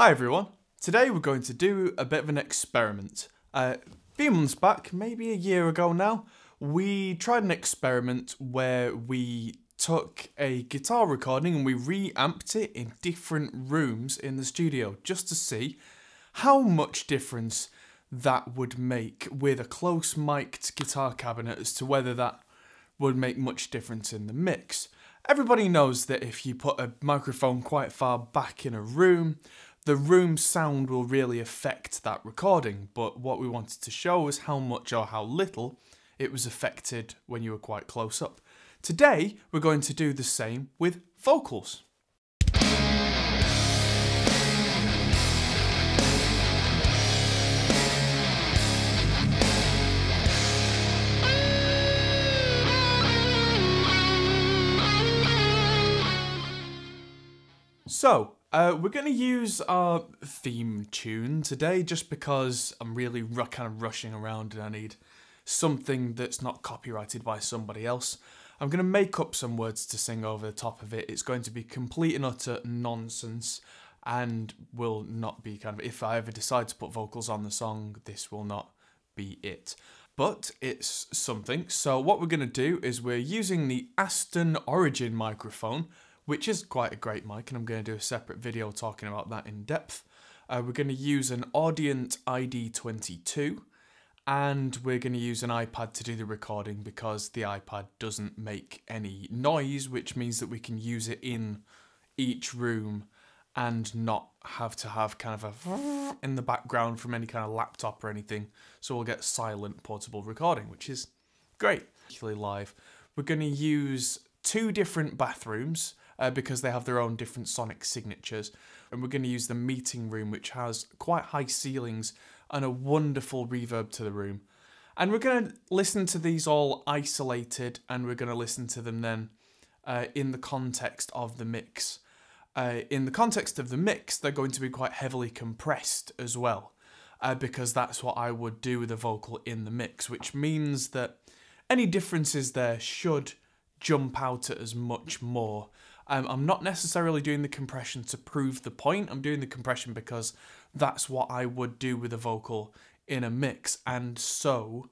Hi everyone. Today we're going to do a bit of an experiment. Uh, a few months back, maybe a year ago now, we tried an experiment where we took a guitar recording and we reamped it in different rooms in the studio just to see how much difference that would make with a close mic'd guitar cabinet as to whether that would make much difference in the mix. Everybody knows that if you put a microphone quite far back in a room, the room sound will really affect that recording, but what we wanted to show was how much or how little it was affected when you were quite close up. Today, we're going to do the same with vocals. So, uh, we're going to use our theme tune today just because I'm really kind of rushing around and I need something that's not copyrighted by somebody else. I'm going to make up some words to sing over the top of it. It's going to be complete and utter nonsense and will not be kind of, if I ever decide to put vocals on the song, this will not be it. But it's something. So what we're going to do is we're using the Aston Origin microphone, which is quite a great mic, and I'm going to do a separate video talking about that in depth. Uh, we're going to use an Audient ID22, and we're going to use an iPad to do the recording because the iPad doesn't make any noise, which means that we can use it in each room and not have to have kind of a in the background from any kind of laptop or anything. So we'll get silent portable recording, which is great, live. We're going to use two different bathrooms uh, because they have their own different sonic signatures. And we're going to use the meeting room, which has quite high ceilings and a wonderful reverb to the room. And we're going to listen to these all isolated, and we're going to listen to them then uh, in the context of the mix. Uh, in the context of the mix, they're going to be quite heavily compressed as well, uh, because that's what I would do with a vocal in the mix, which means that any differences there should jump out at much more um, I'm not necessarily doing the compression to prove the point. I'm doing the compression because that's what I would do with a vocal in a mix. And so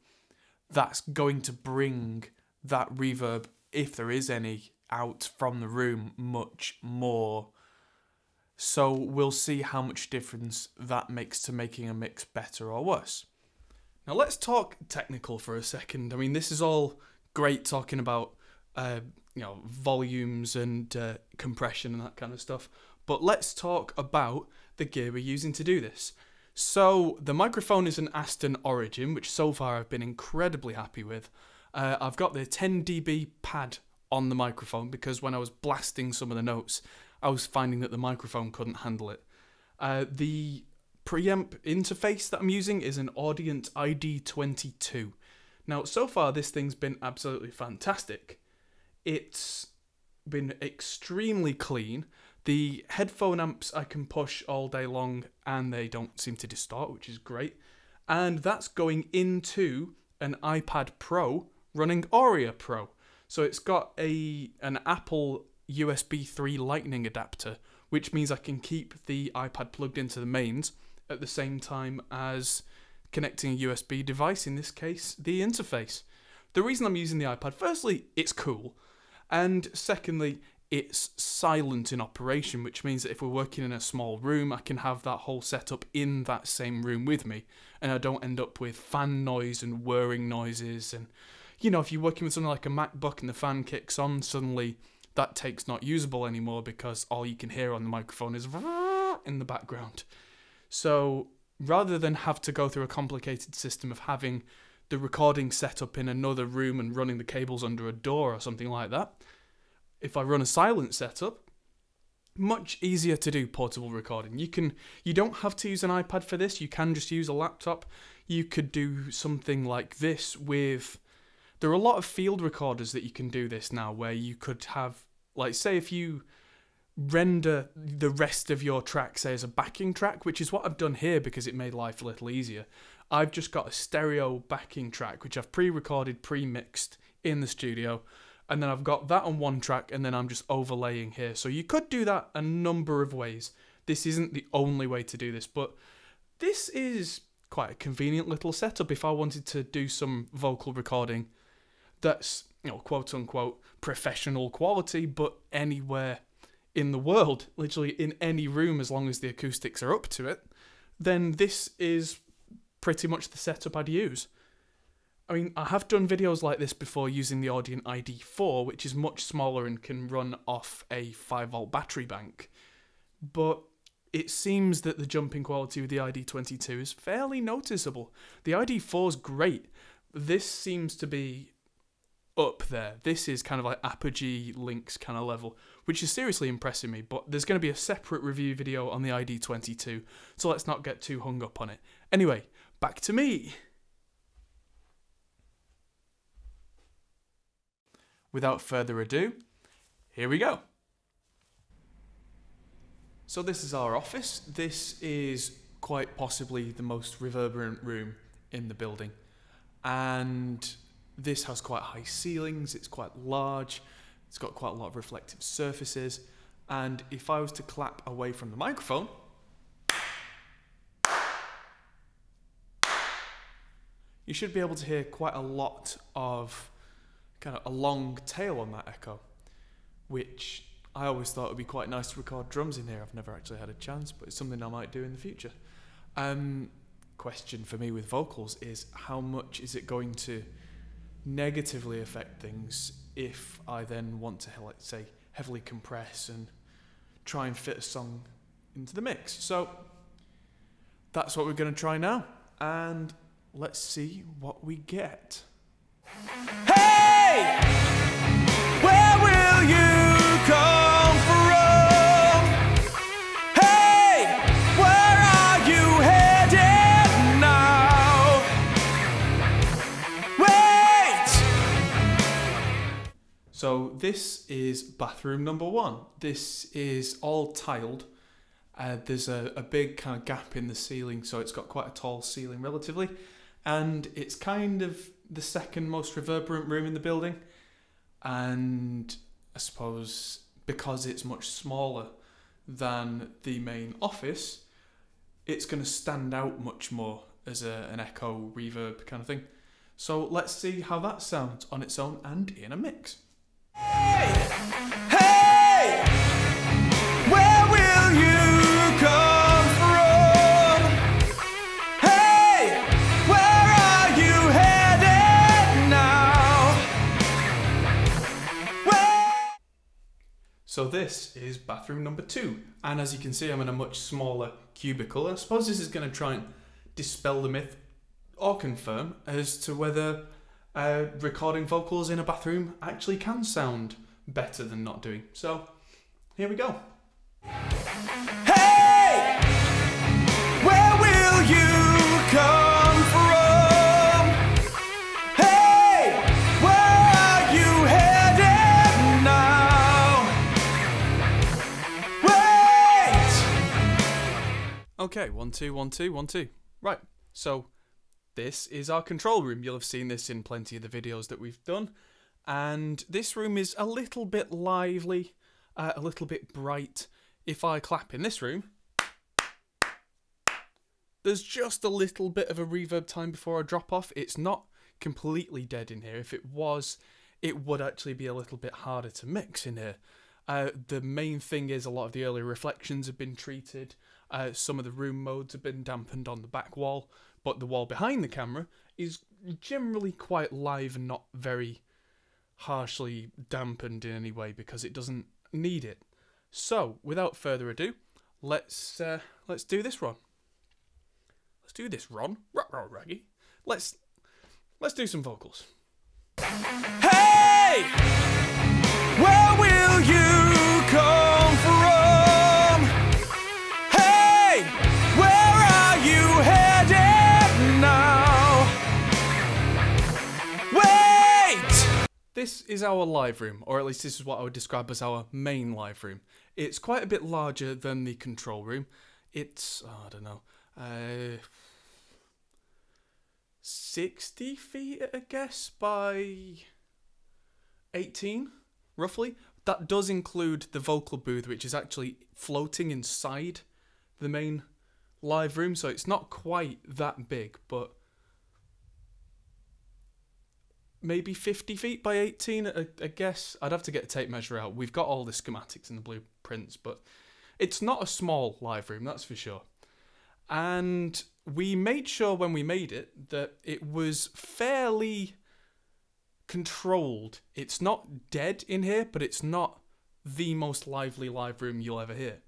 that's going to bring that reverb, if there is any, out from the room much more. So we'll see how much difference that makes to making a mix better or worse. Now let's talk technical for a second. I mean, this is all great talking about uh, you know volumes and uh, compression and that kind of stuff. But let's talk about the gear we're using to do this. So the microphone is an Aston Origin, which so far I've been incredibly happy with. Uh, I've got the 10 dB pad on the microphone because when I was blasting some of the notes, I was finding that the microphone couldn't handle it. Uh, the preamp interface that I'm using is an Audient ID22. Now, so far, this thing's been absolutely fantastic. It's been extremely clean. The headphone amps I can push all day long and they don't seem to distort, which is great. And that's going into an iPad Pro running Auria Pro. So it's got a an Apple USB 3 Lightning adapter, which means I can keep the iPad plugged into the mains at the same time as connecting a USB device, in this case, the interface. The reason I'm using the iPad, firstly, it's cool. And secondly, it's silent in operation, which means that if we're working in a small room, I can have that whole setup in that same room with me, and I don't end up with fan noise and whirring noises. And you know, if you're working with something like a MacBook and the fan kicks on, suddenly that take's not usable anymore because all you can hear on the microphone is in the background. So rather than have to go through a complicated system of having the recording set up in another room and running the cables under a door or something like that. If I run a silent setup, much easier to do portable recording. You can you don't have to use an iPad for this. You can just use a laptop. You could do something like this with there are a lot of field recorders that you can do this now where you could have like say if you render the rest of your track say as a backing track, which is what I've done here because it made life a little easier. I've just got a stereo backing track, which I've pre recorded, pre mixed in the studio. And then I've got that on one track, and then I'm just overlaying here. So you could do that a number of ways. this isn't the only way to do this, but this is quite a convenient little setup if I wanted to do some vocal recording that's, you know, quote unquote professional quality, but anywhere in the world, literally in any room as long as the acoustics are up to it, then this is pretty much the setup I'd use. I mean, I have done videos like this before using the Audient ID4, which is much smaller and can run off a 5 volt battery bank. But it seems that the jumping quality with the ID22 is fairly noticeable. The ID4 is great. This seems to be up there. This is kind of like Apogee Links kind of level, which is seriously impressing me. But there's going to be a separate review video on the ID22, so let's not get too hung up on it. Anyway, back to me. Without further ado, here we go. So this is our office. This is quite possibly the most reverberant room in the building. And this has quite high ceilings, it's quite large, it's got quite a lot of reflective surfaces. And if I was to clap away from the microphone, you should be able to hear quite a lot of kind of a long tail on that echo, which I always thought would be quite nice to record drums in here. I've never actually had a chance, but it's something I might do in the future. Um, question for me with vocals is how much is it going to negatively affect things if I then want to, say, heavily compress and try and fit a song into the mix? So that's what we're going to try now, and let's see what we get. Hey! Where will you go? So this is bathroom number one. This is all tiled. Uh, there's a, a big kind of gap in the ceiling, so it's got quite a tall ceiling relatively. And it's kind of the second most reverberant room in the building. And I suppose because it's much smaller than the main office, it's going to stand out much more as a, an echo reverb kind of thing. So let's see how that sounds on its own and in a mix. So this is bathroom number two. And as you can see, I'm in a much smaller cubicle. I suppose this is going to try and dispel the myth or confirm as to whether uh, recording vocals in a bathroom actually can sound better than not doing. So here we go. Hey! Where will you Okay, one, two, one, two, one, two. Right, so this is our control room. You'll have seen this in plenty of the videos that we've done. And this room is a little bit lively, uh, a little bit bright. If I clap in this room, there's just a little bit of a reverb time before I drop off. It's not completely dead in here. If it was, it would actually be a little bit harder to mix in here. Uh, the main thing is a lot of the early reflections have been treated. Uh, some of the room modes have been dampened on the back wall but the wall behind the camera is generally quite live and not very harshly dampened in any way because it doesn't need it. So, without further ado, let's uh, let's do this, Ron. Let's do this, Ron. Rock, rock, raggy. Let's let's do some vocals. Hey, where will you This is our live room, or at least this is what I would describe as our main live room. It's quite a bit larger than the control room. It's, oh, I don't know, uh, 60 feet, I guess, by 18, roughly. That does include the vocal booth, which is actually floating inside the main live room, so it's not quite that big, but maybe 50 feet by 18, I, I guess. I'd have to get a tape measure out. We've got all the schematics and the blueprints, but it's not a small live room, that's for sure. And we made sure when we made it that it was fairly controlled. It's not dead in here, but it's not the most lively live room you'll ever hear.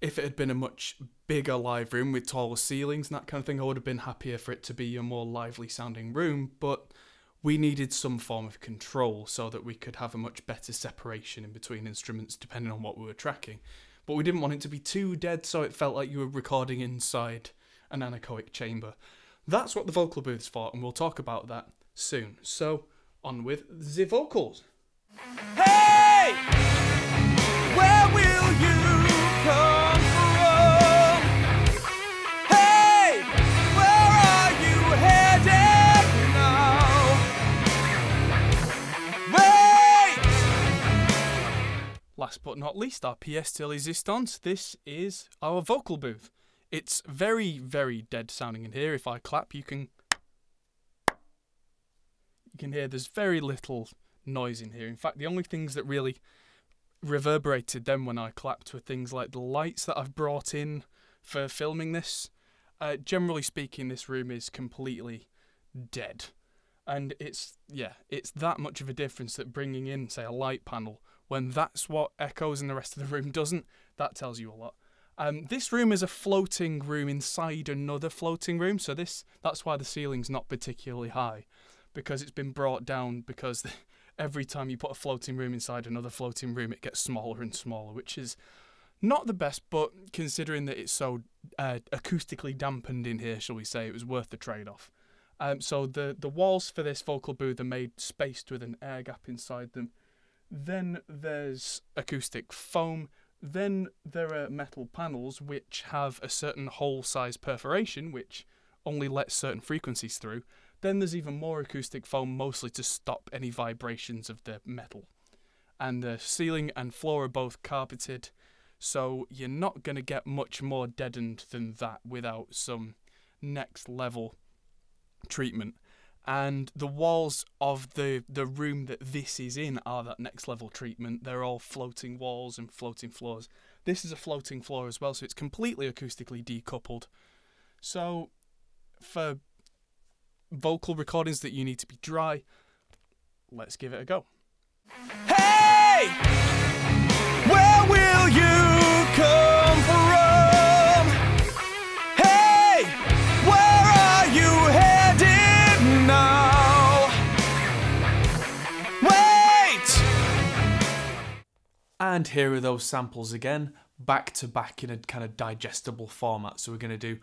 If it had been a much bigger live room with taller ceilings and that kind of thing, I would have been happier for it to be a more lively sounding room, but we needed some form of control so that we could have a much better separation in between instruments depending on what we were tracking. But we didn't want it to be too dead so it felt like you were recording inside an anechoic chamber. That's what the vocal booth's for, and we'll talk about that soon. So, on with the vocals. Hey! Where will you Last but not least, our pièce de résistance. This is our vocal booth. It's very, very dead sounding in here. If I clap, you can you can hear there's very little noise in here. In fact, the only things that really reverberated then when I clapped were things like the lights that I've brought in for filming this. Uh, generally speaking, this room is completely dead. And it's, yeah, it's that much of a difference that bringing in, say, a light panel, when that's what echoes in the rest of the room doesn't, that tells you a lot. Um, this room is a floating room inside another floating room, so this that's why the ceiling's not particularly high because it's been brought down because every time you put a floating room inside another floating room, it gets smaller and smaller, which is not the best, but considering that it's so uh, acoustically dampened in here, shall we say, it was worth the trade off. Um, so the, the walls for this vocal booth are made spaced with an air gap inside them. Then there's acoustic foam. Then there are metal panels which have a certain hole size perforation, which only lets certain frequencies through. Then there's even more acoustic foam, mostly to stop any vibrations of the metal. And the ceiling and floor are both carpeted, so you're not going to get much more deadened than that without some next level treatment. And the walls of the, the room that this is in are that next level treatment. They're all floating walls and floating floors. This is a floating floor as well, so it's completely acoustically decoupled. So, for vocal recordings that you need to be dry, let's give it a go. Hey! And here are those samples again, back to back in a kind of digestible format. So we're going to do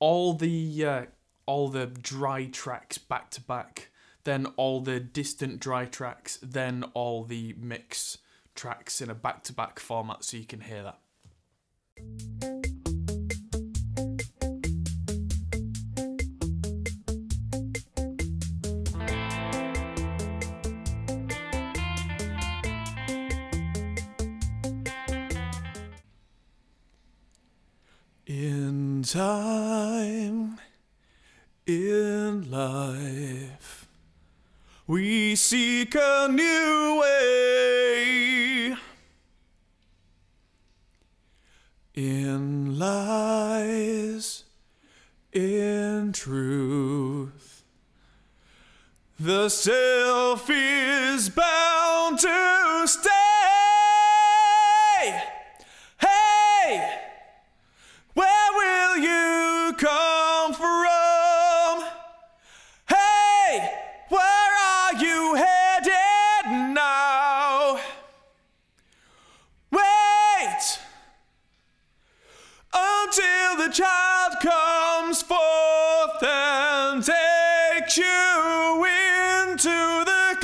all the uh, all the dry tracks back to back, then all the distant dry tracks, then all the mix tracks in a back to back format so you can hear that. Time in life. We seek a new way. In lies, in truth, the self is bound to stay. And takes you into the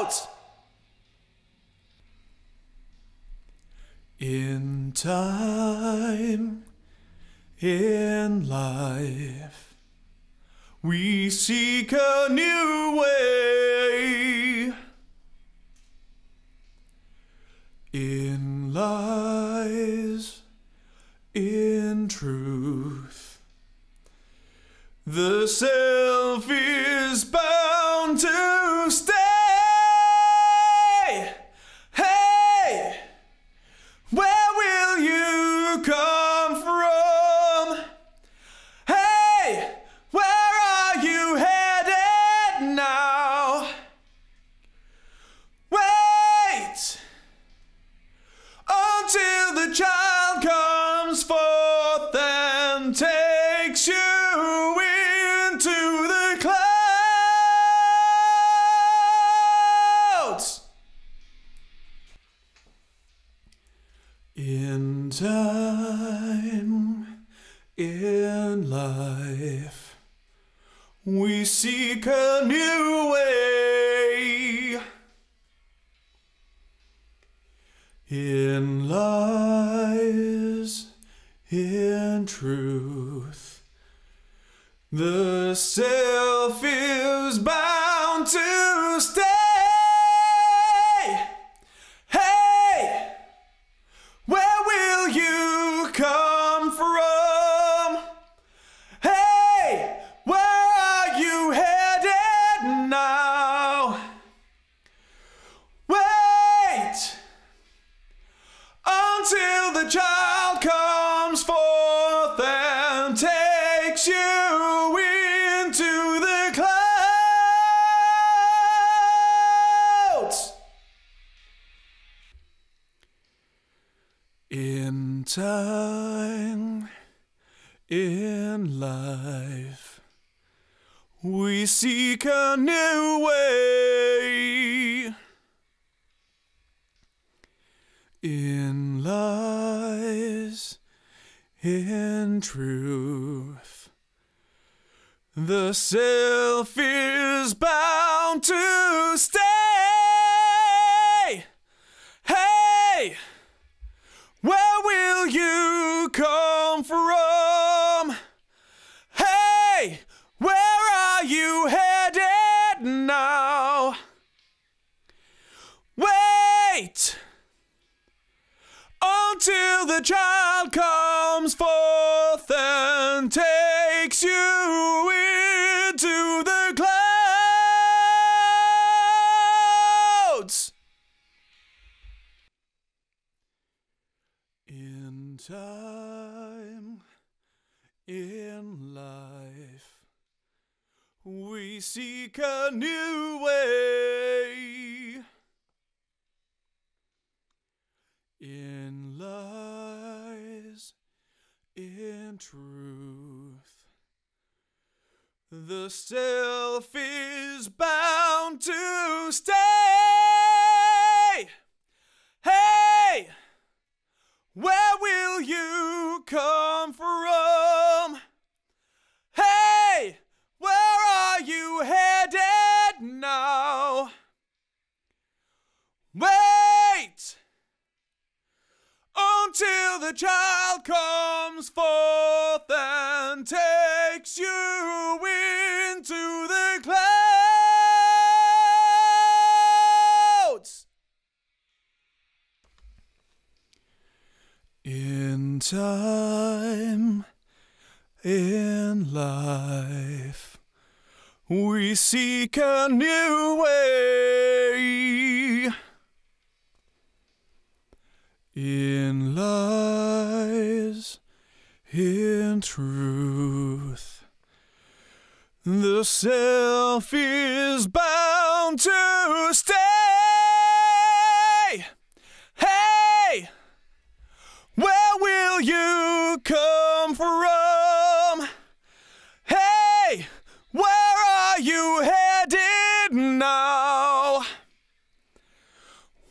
clouds. In time, in life, we seek a new seek a new way.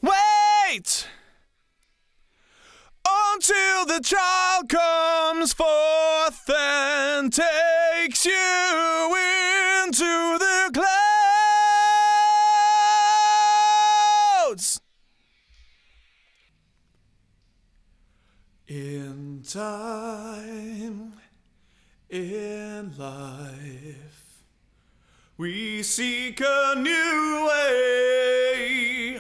Wait until the child comes forth and takes you. We seek a new way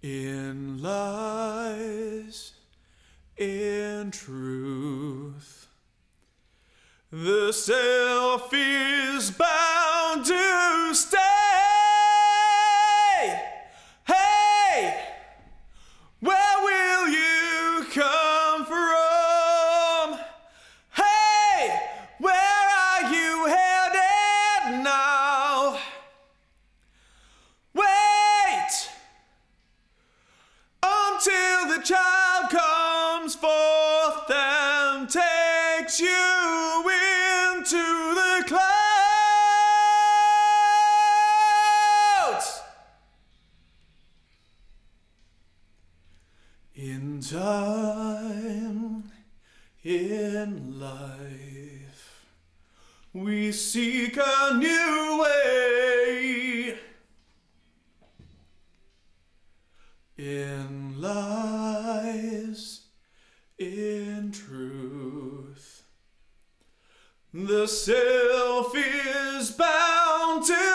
in lies, in truth. The self is bound to. We seek a new way in lies, in truth. The self is bound to.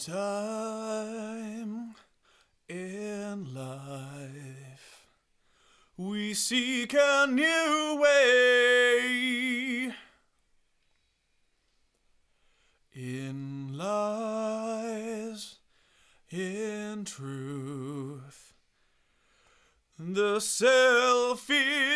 time in life we seek a new way. In lies, in truth, the selfie.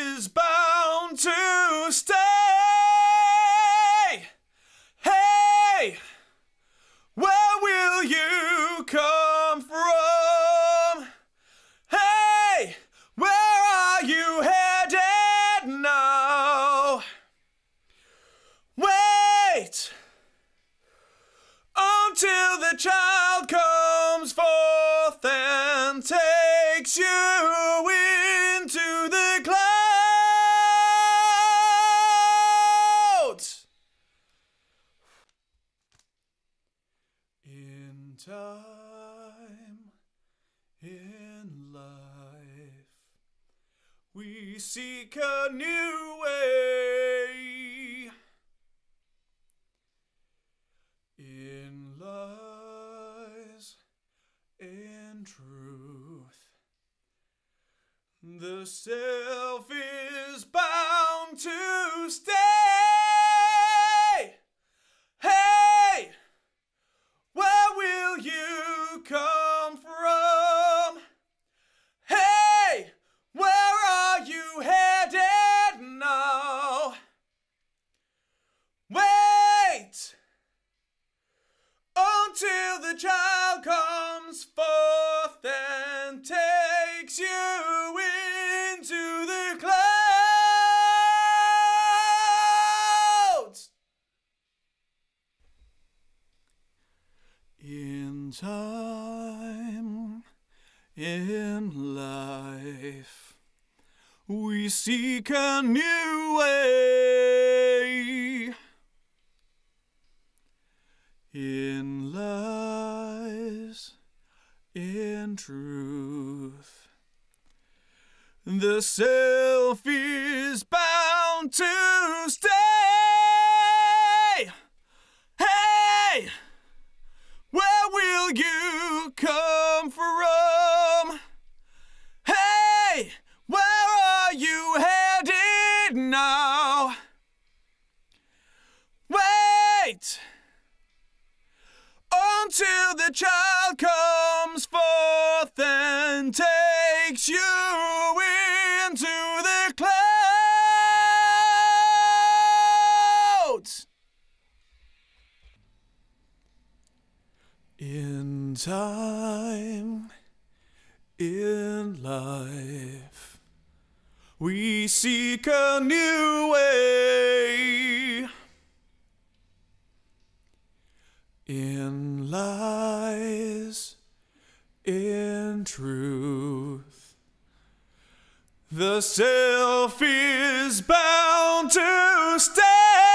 canoe. We seek a new way in lies, in truth. The self is bound to stay.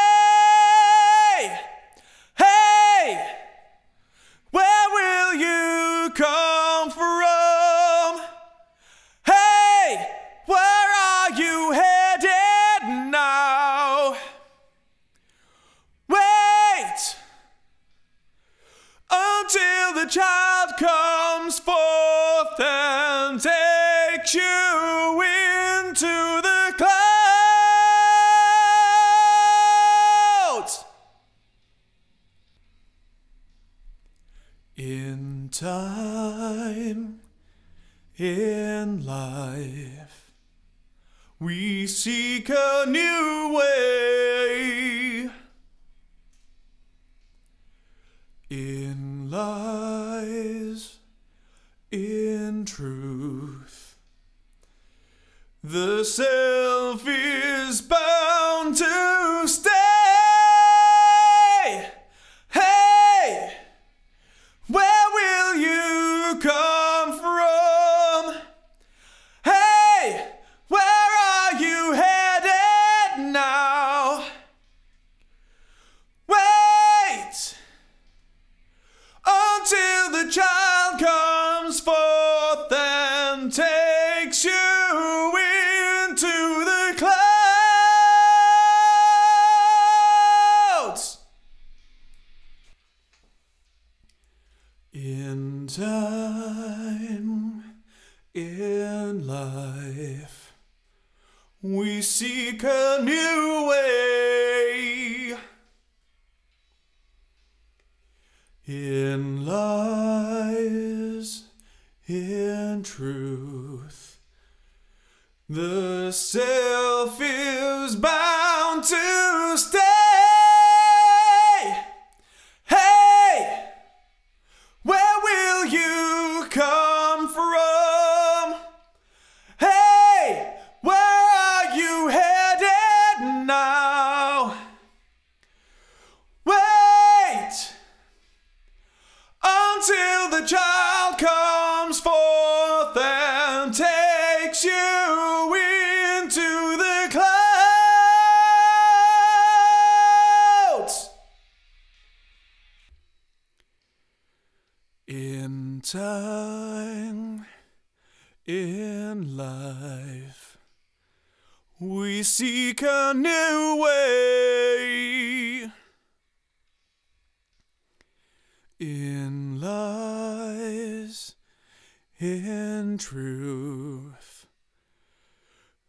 In life, we seek a new way. In lies, in truth, the self is bound.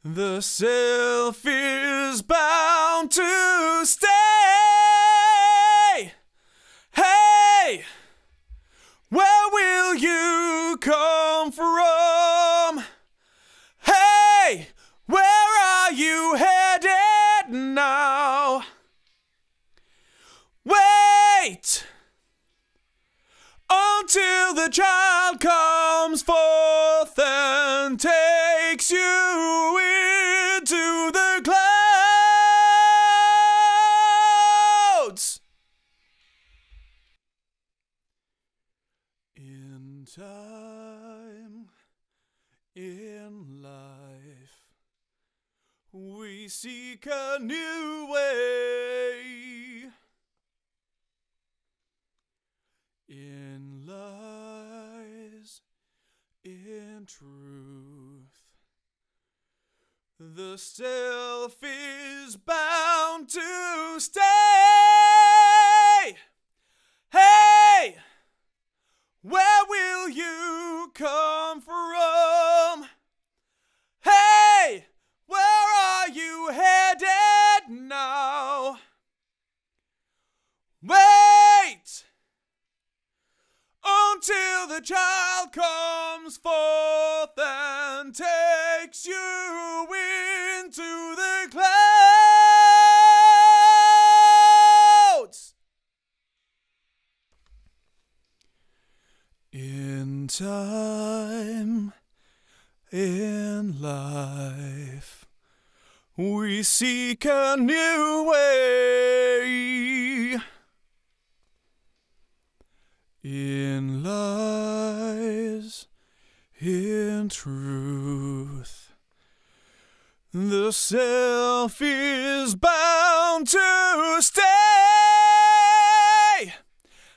The self is bound to stay. Hey, where will you come from? Hey, where are you headed now? Wait until the child comes forth. seek a new way in lies, in truth. The self is bound to stay. Hey, where will you come? Child comes forth and takes you into the clouds. In time, in life, we seek a new way. In lies, in truth, the self is bound to stay.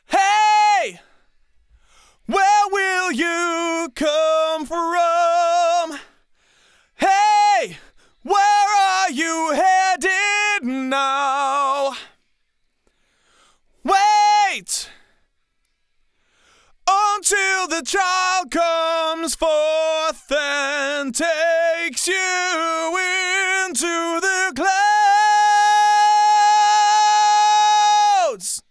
Hey, where will you the child comes forth and takes you into the clouds.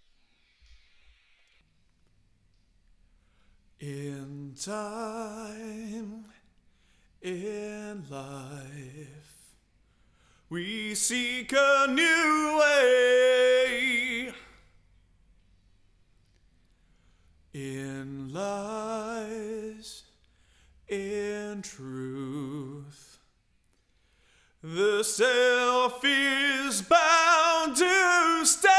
In time, in life, we seek a new way. In lies, in truth, the self is bound to stay.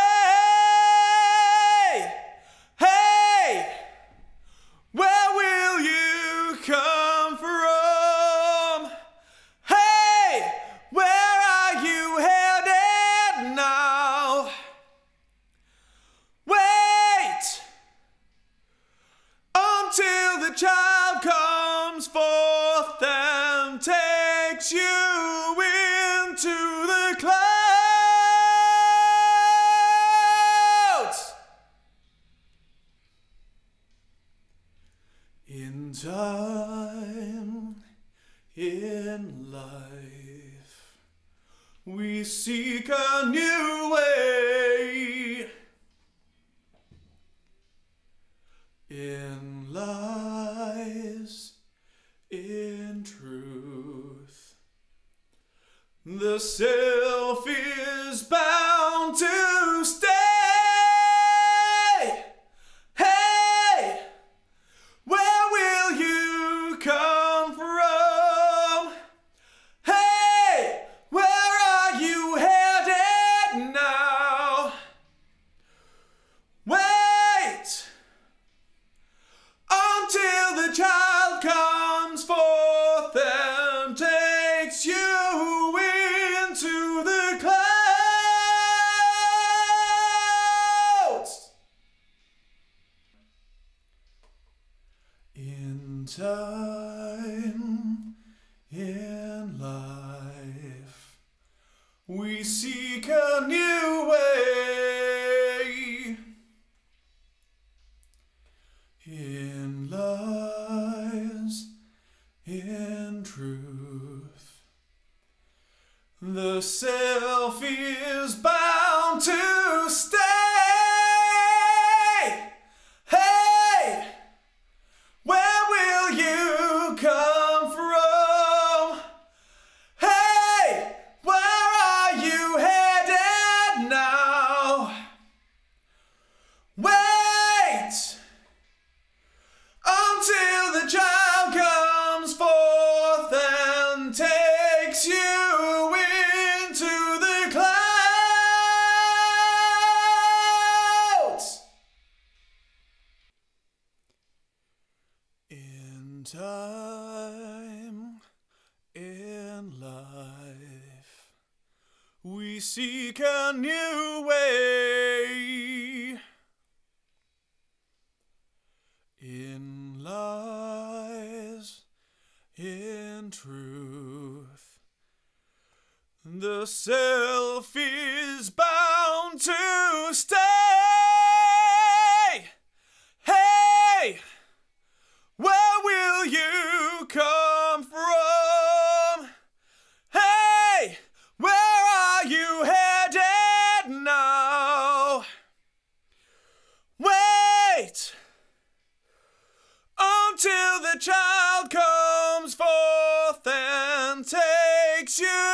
Takes you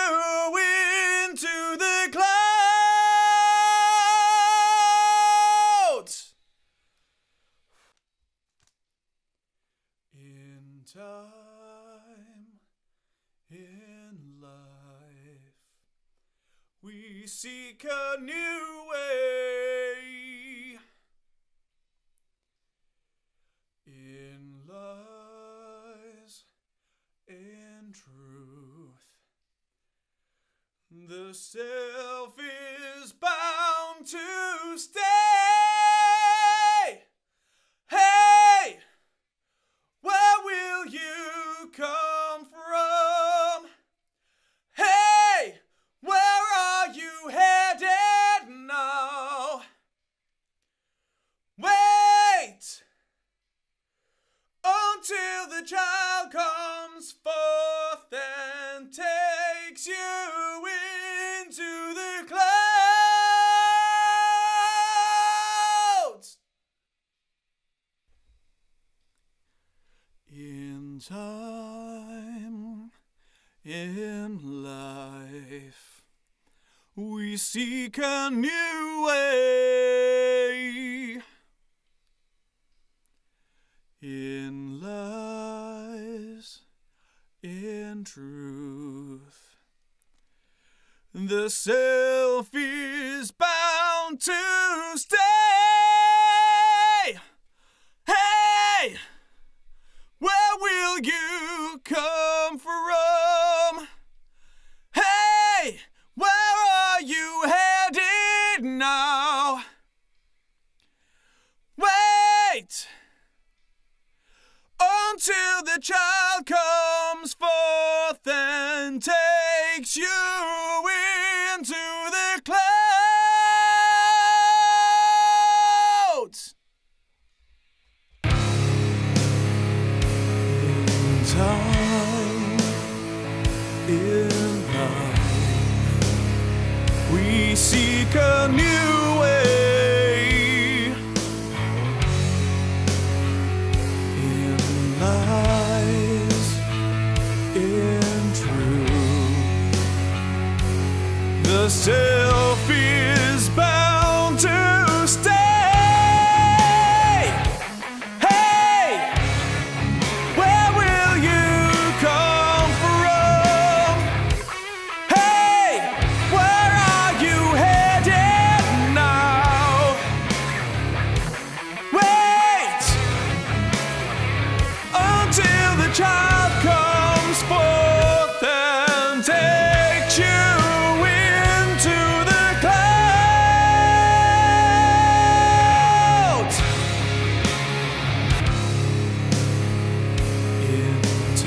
to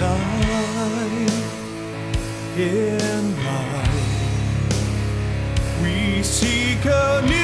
time in life we seek a new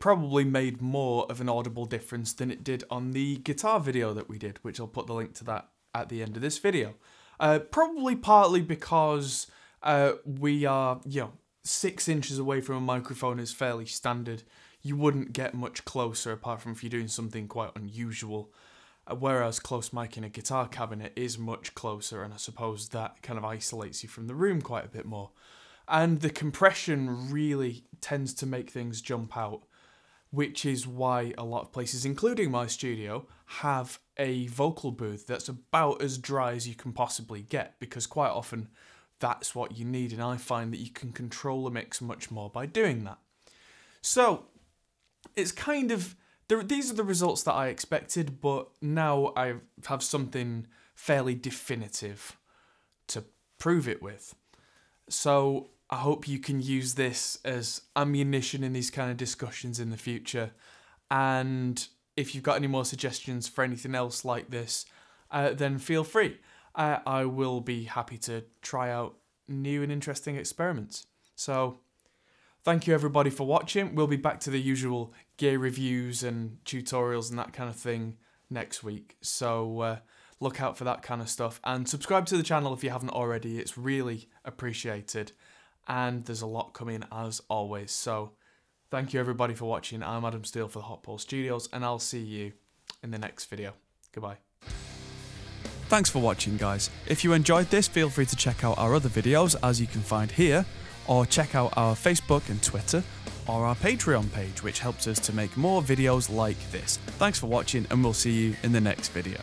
probably made more of an audible difference than it did on the guitar video that we did, which I'll put the link to that at the end of this video. Uh, probably partly because uh, we are, you know, six inches away from a microphone is fairly standard. You wouldn't get much closer apart from if you're doing something quite unusual. Uh, whereas close mic in a guitar cabinet is much closer, and I suppose that kind of isolates you from the room quite a bit more. And the compression really tends to make things jump out, which is why a lot of places, including my studio, have a vocal booth that's about as dry as you can possibly get, because quite often that's what you need, and I find that you can control the mix much more by doing that. So, it's kind of these are the results that I expected, but now I have something fairly definitive to prove it with. So I hope you can use this as ammunition in these kind of discussions in the future. And if you've got any more suggestions for anything else like this, uh, then feel free. Uh, I will be happy to try out new and interesting experiments. So Thank you everybody for watching. We'll be back to the usual gear reviews and tutorials and that kind of thing next week. So uh, look out for that kind of stuff and subscribe to the channel if you haven't already. It's really appreciated and there's a lot coming as always. So thank you everybody for watching. I'm Adam Steel for the Hot Pole Studios and I'll see you in the next video. Goodbye. Thanks for watching guys. If you enjoyed this, feel free to check out our other videos as you can find here or check out our Facebook and Twitter, or our Patreon page, which helps us to make more videos like this. Thanks for watching, and we'll see you in the next video.